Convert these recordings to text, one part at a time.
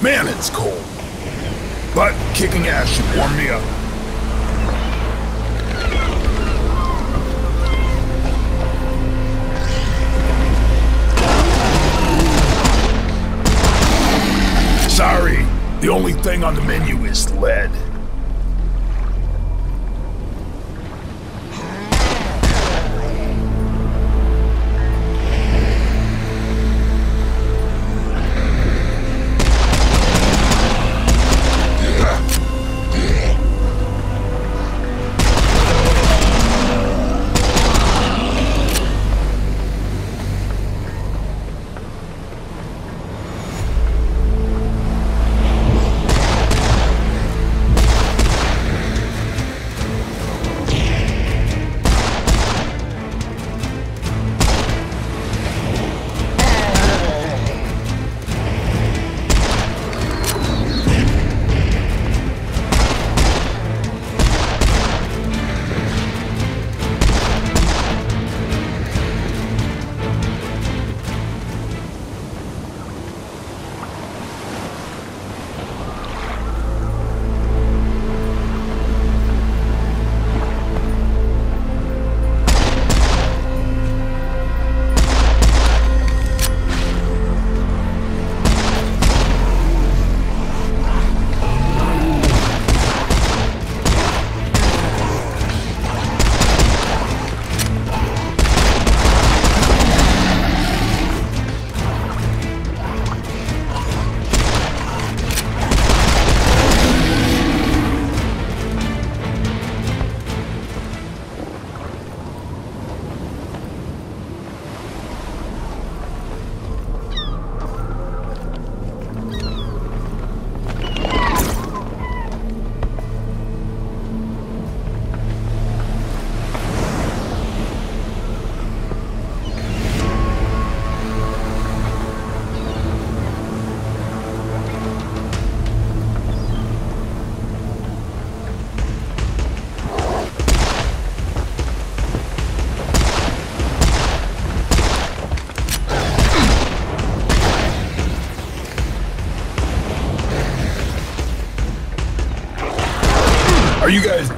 Man, it's cold. But kicking ass should warm me up. Sorry, the only thing on the menu is lead.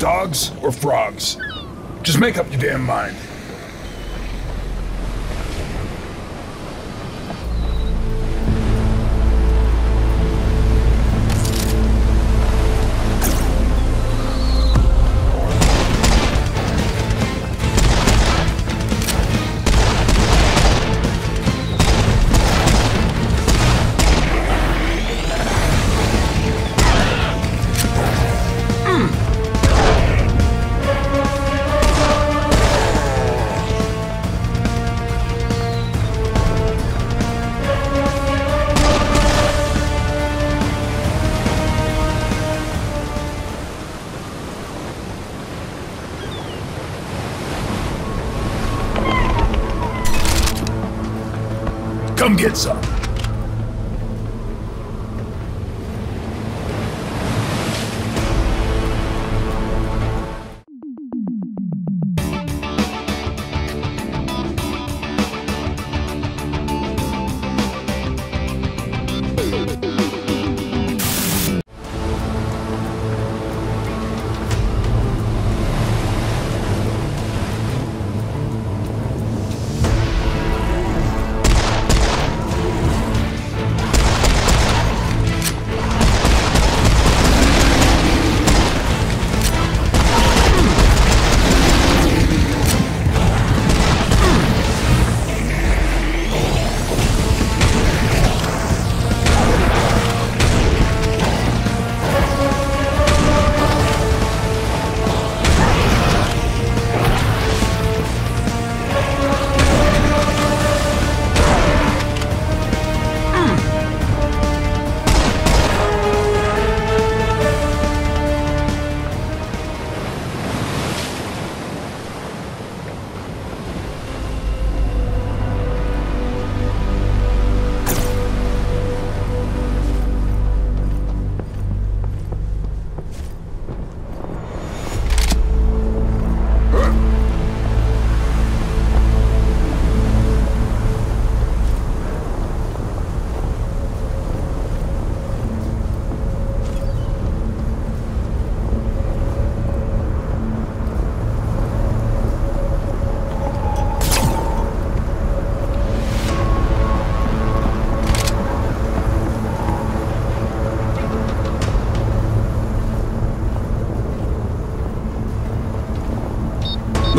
Dogs or frogs? Just make up your damn mind. Get some.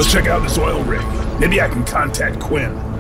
Let's check out this oil rig. Maybe I can contact Quinn.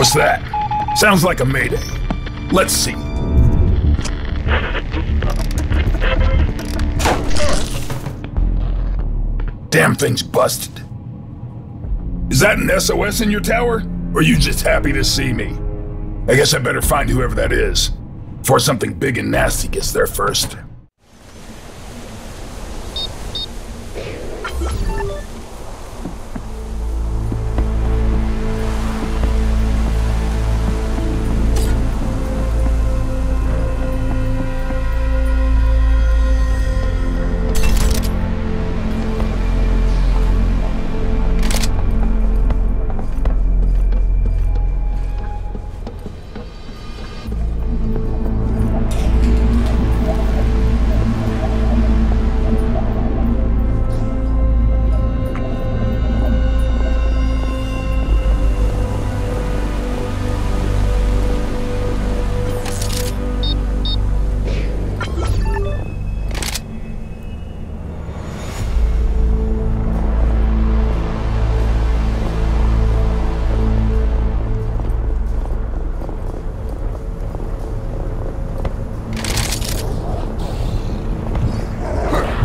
What's that? Sounds like a mayday. Let's see. Damn thing's busted. Is that an SOS in your tower? Or are you just happy to see me? I guess I better find whoever that is. Before something big and nasty gets there first.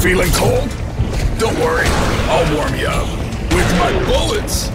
Feeling cold? Don't worry, I'll warm you up. With my bullets!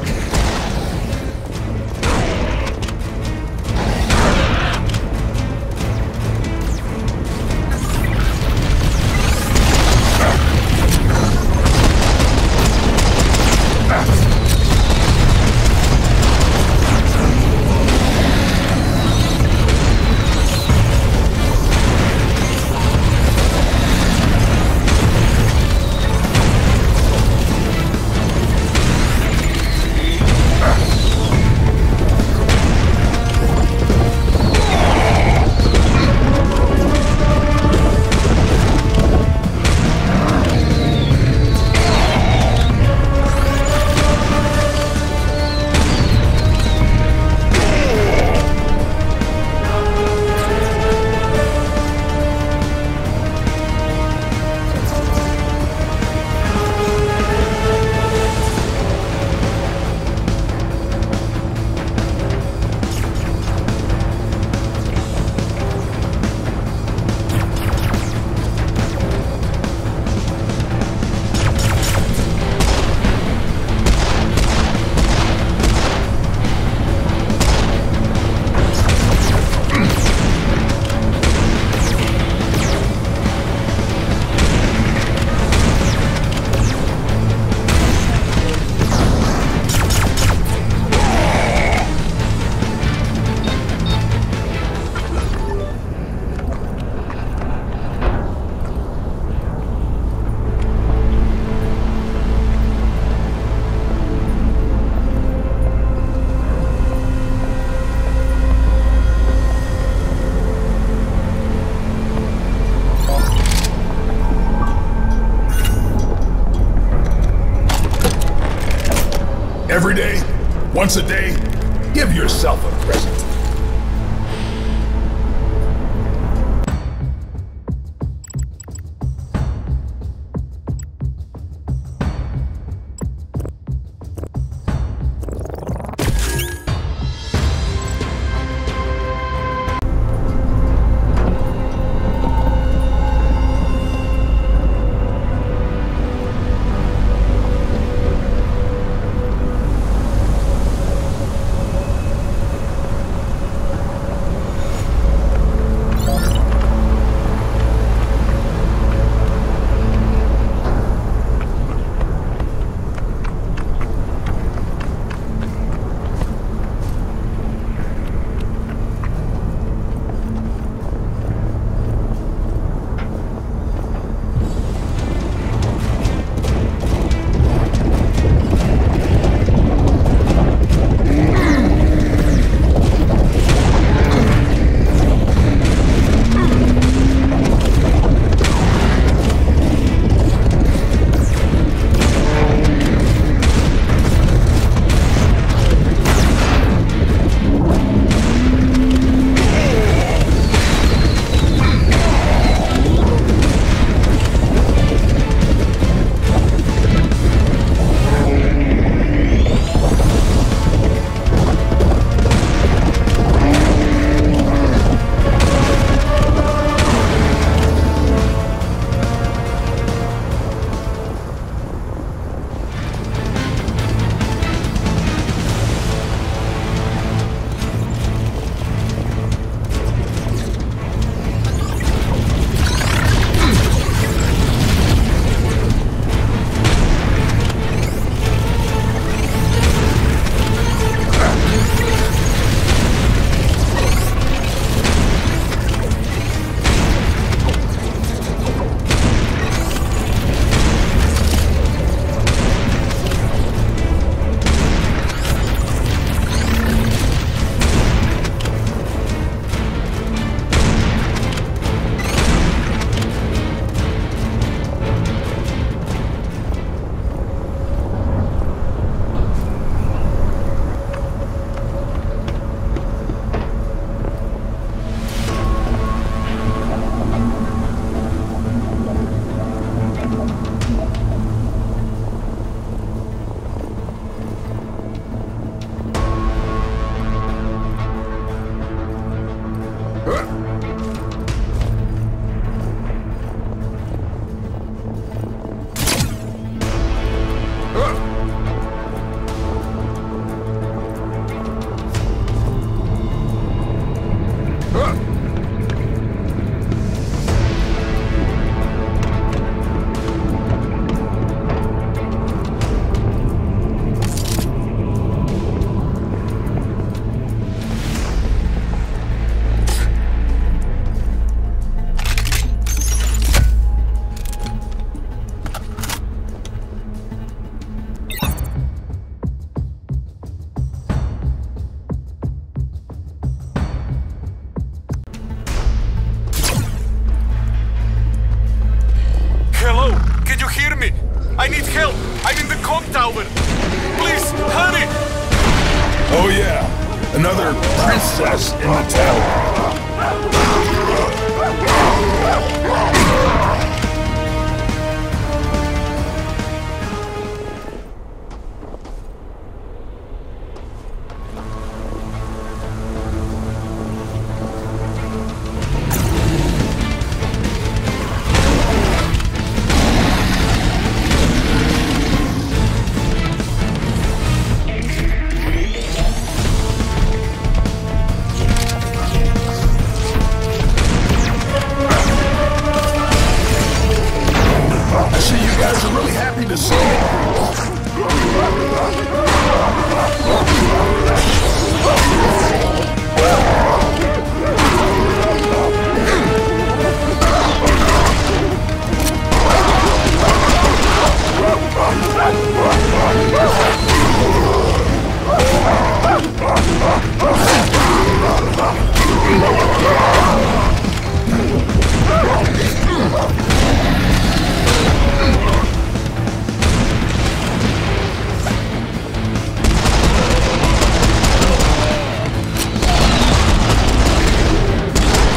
Clock tower! Please, hurry! Oh yeah, another princess in the tower. Happy to see me.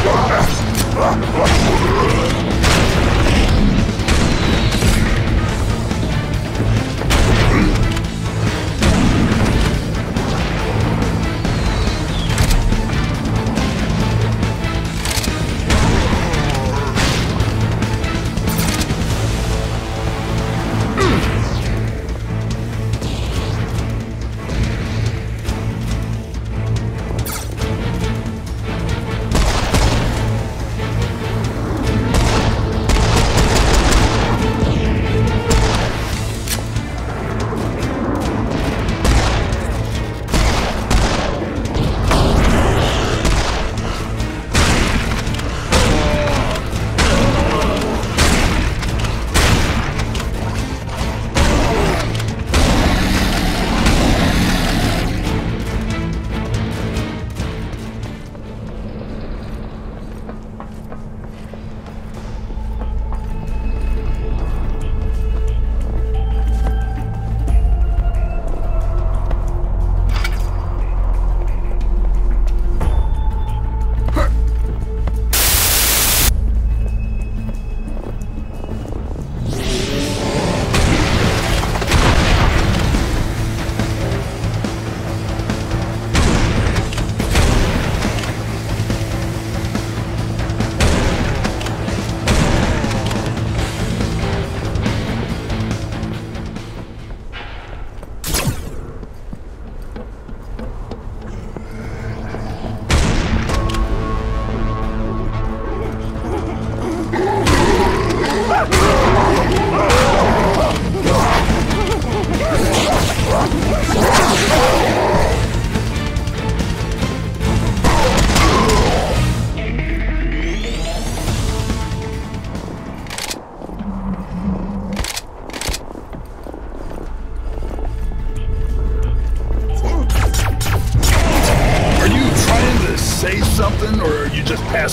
Are you trying to say something, or are you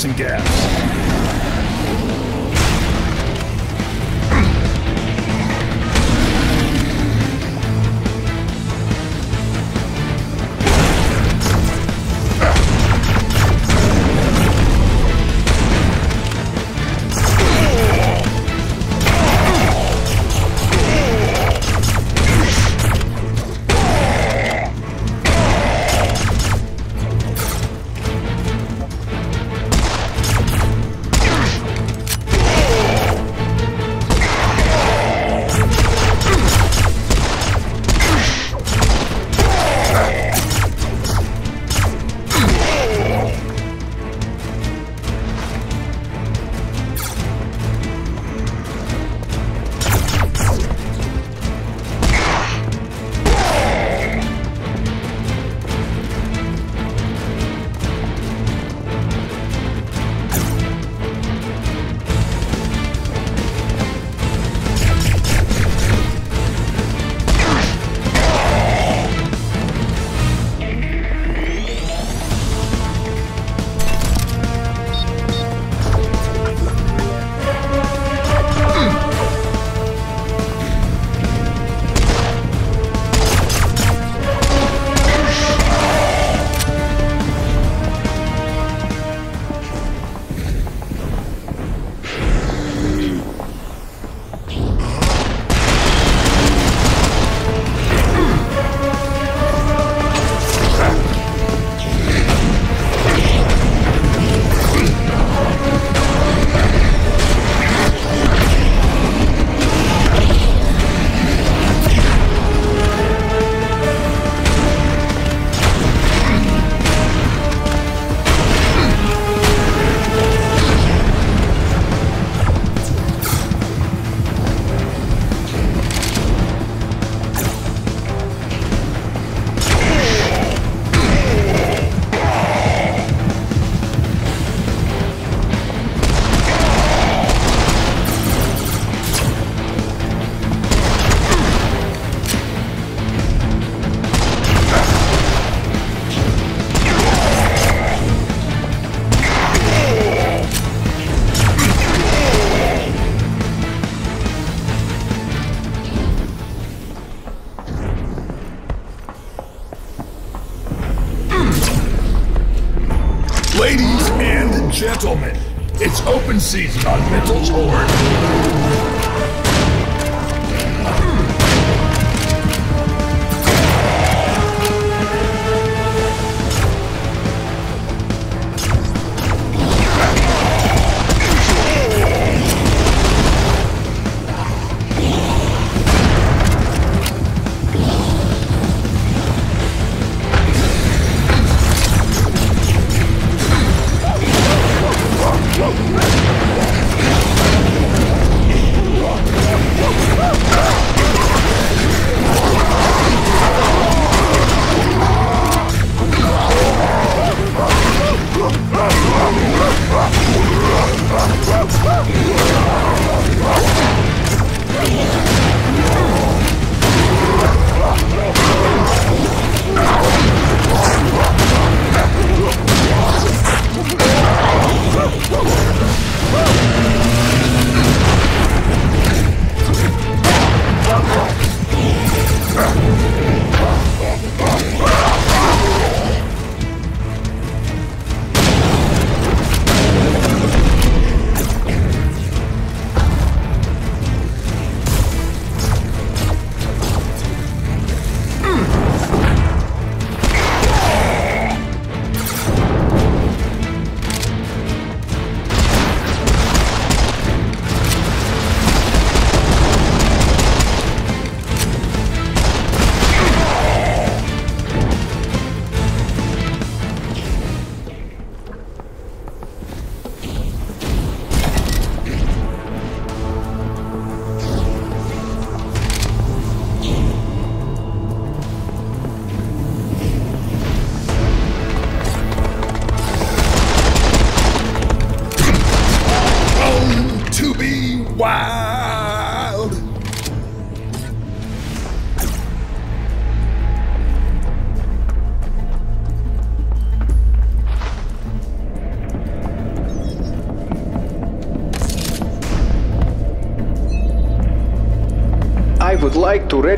passing gas?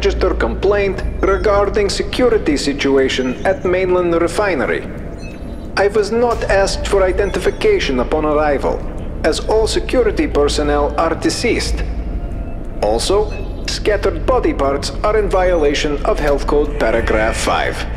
Register complaint regarding security situation at mainland refinery. I was not asked for identification upon arrival, as all security personnel are deceased. Also, scattered body parts are in violation of Health Code Paragraph 5.